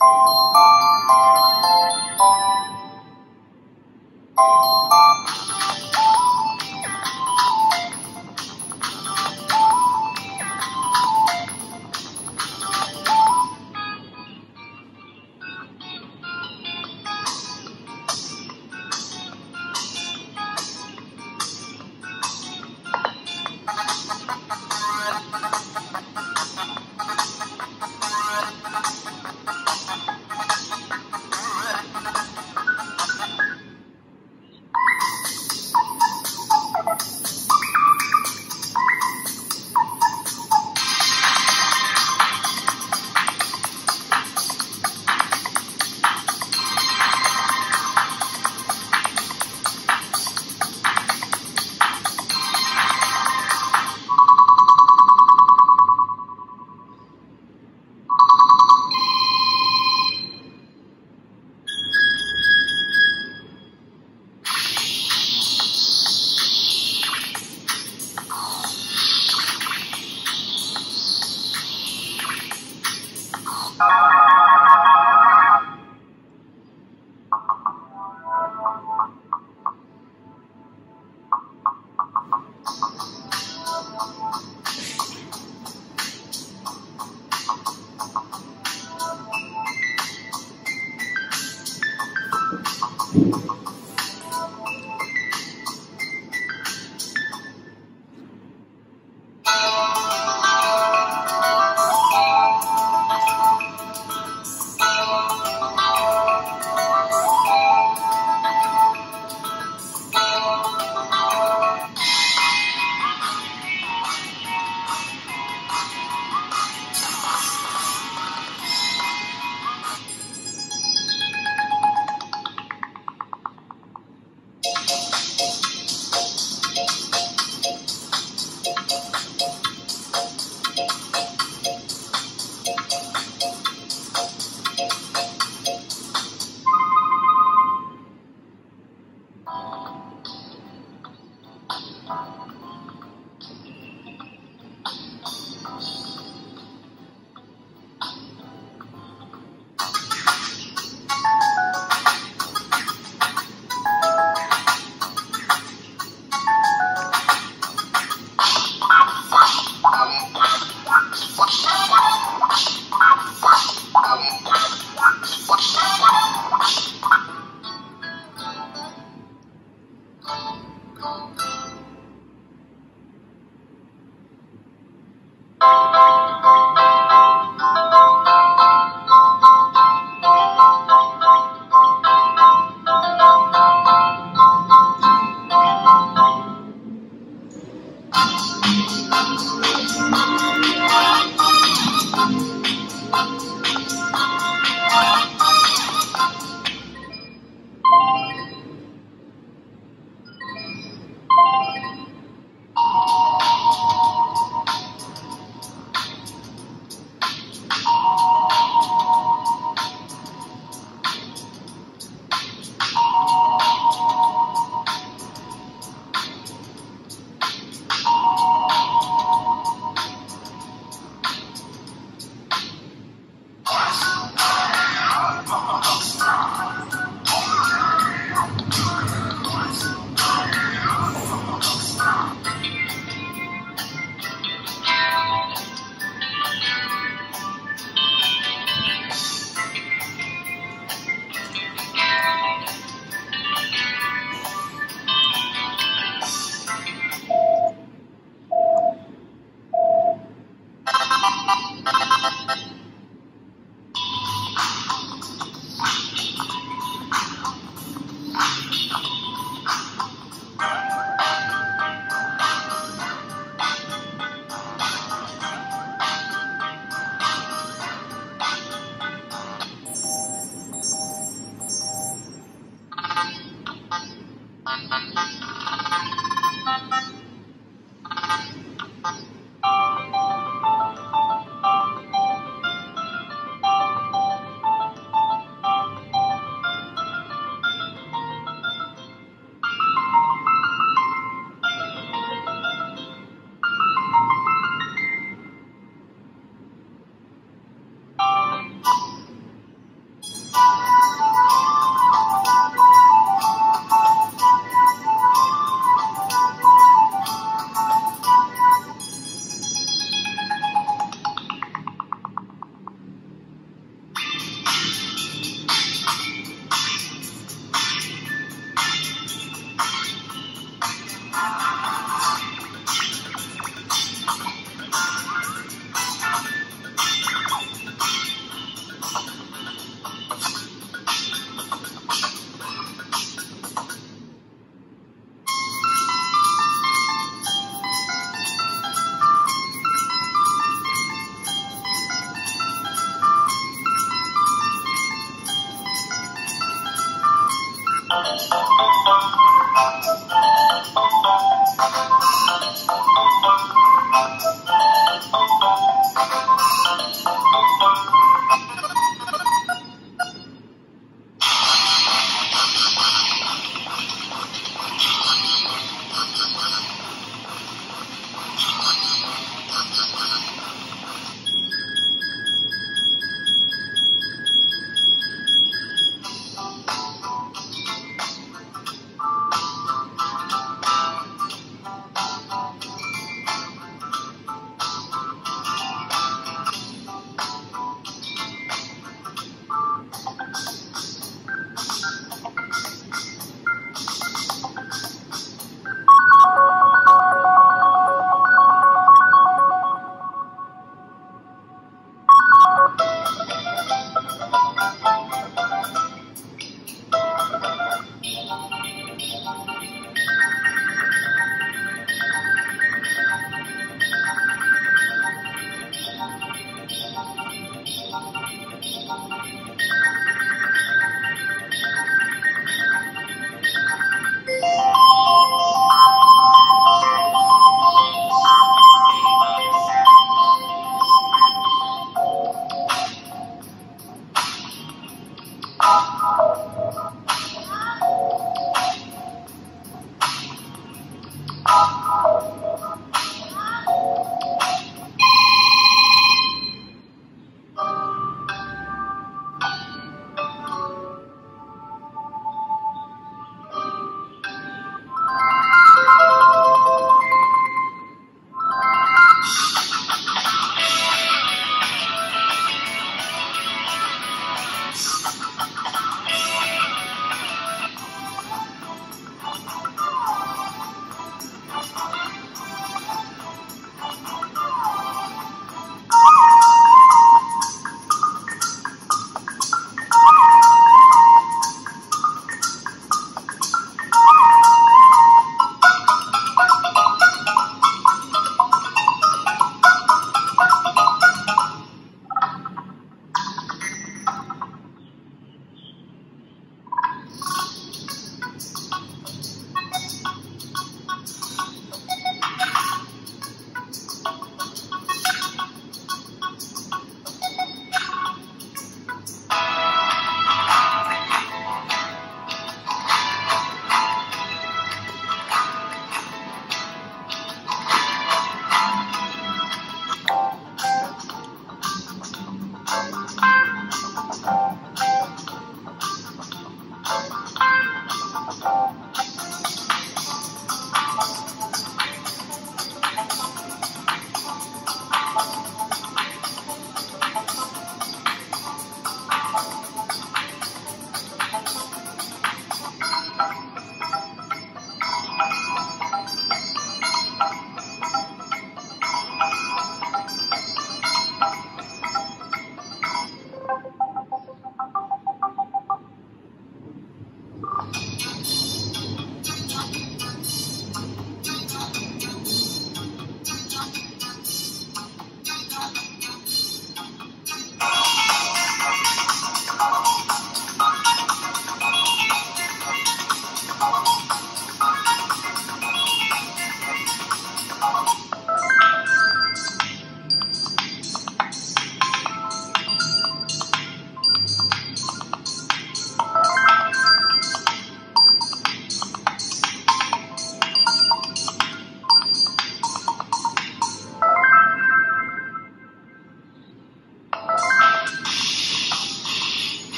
you